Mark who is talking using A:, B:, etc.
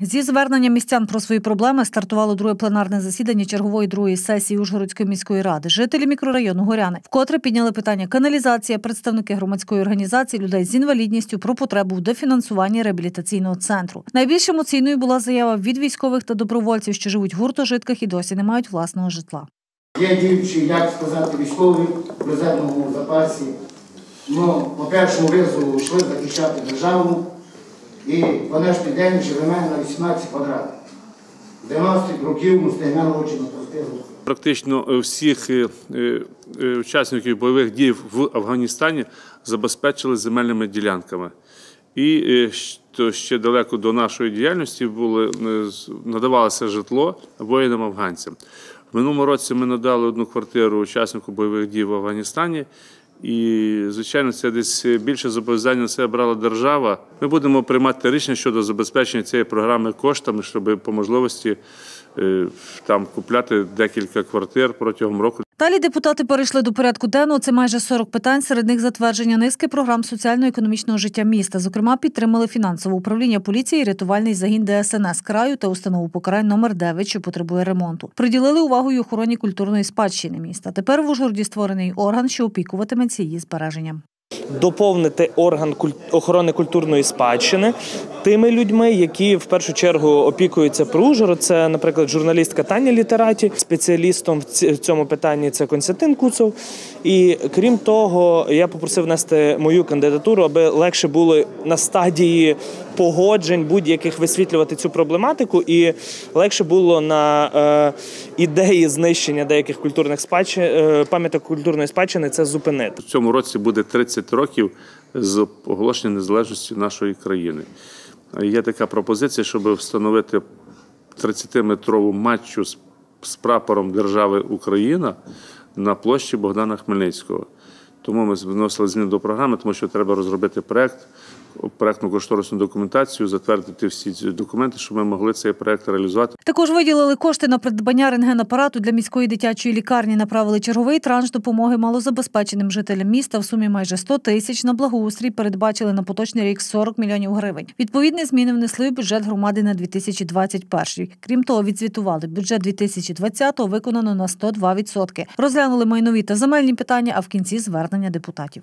A: Зі звернення містян про свої проблеми стартувало друге пленарне засідання чергової другої сесії Ужгородської міської ради. Жителі мікрорайону Горяни вкотре підняли питання каналізація, представники громадської організації людей з інвалідністю про потребу в дофінансуванні реабілітаційного центру. Найбільш емоційною була заява від військових та добровольців, що живуть в гуртожитках і досі не мають власного житла.
B: Є діючий, як сказати, військовий в резервному запасі. Ну, по першому визову йшли захищати державу і по нинішній день живемо на 18 квадратів. 90 років ми стоїмо очі простих
C: Практично е, всіх е, е, учасників бойових дій в Афганістані забезпечили земельними ділянками. І що ще далеко до нашої діяльності були, надавалося житло воїнам-афганцям. В минулому році ми надали одну квартиру учаснику бойових дій в Афганістані. І, звичайно, це десь більше зобов'язання на себе брала держава. Ми будемо приймати рішення щодо забезпечення цієї програми коштами, щоб по можливості е, там купляти декілька квартир протягом року.
A: Далі депутати перейшли до порядку денного. Це майже 40 питань. Серед них затвердження низки програм соціально-економічного життя міста. Зокрема, підтримали фінансове управління поліції, рятувальний загін ДСНС краю та установу покарань номер 9, що потребує ремонту. Приділили увагу й охороні культурної спадщини міста. Тепер в Ужгороді створений орган, що опікуватиметься її збереженням.
D: Доповнити орган охорони культурної спадщини тими людьми, які в першу чергу опікуються про. Це, наприклад, журналістка Таня Літераті, спеціалістом в цьому питанні це Константин Куцов. І крім того, я попросив внести мою кандидатуру, аби легше було на стадії погоджень будь-яких висвітлювати цю проблематику, і легше було на е, ідеї знищення деяких культурних спадщин, е, пам'яток культурної спадщини це зупинити.
C: В цьому році буде 30 років з оголошення незалежності нашої країни. Є така пропозиція, щоб встановити 30-метрову матчу з, з прапором держави Україна на площі Богдана Хмельницького. Тому ми вносили зміни до програми, тому що треба розробити проект, проектну кошторисну документацію, затвердити всі ці документи, щоб ми могли цей проект реалізувати.
A: Також виділили кошти на придбання рентгенапарату для міської дитячої лікарні. Направили черговий транш допомоги малозабезпеченим жителям міста в сумі майже 100 тисяч. На благоустрій передбачили на поточний рік 40 мільйонів гривень. Відповідні зміни внесли в бюджет громади на 2021. Крім того, відзвітували бюджет 2020-го виконано на 102%. Розглянули майнові та земельні питання, а в кінці звернення депутатів.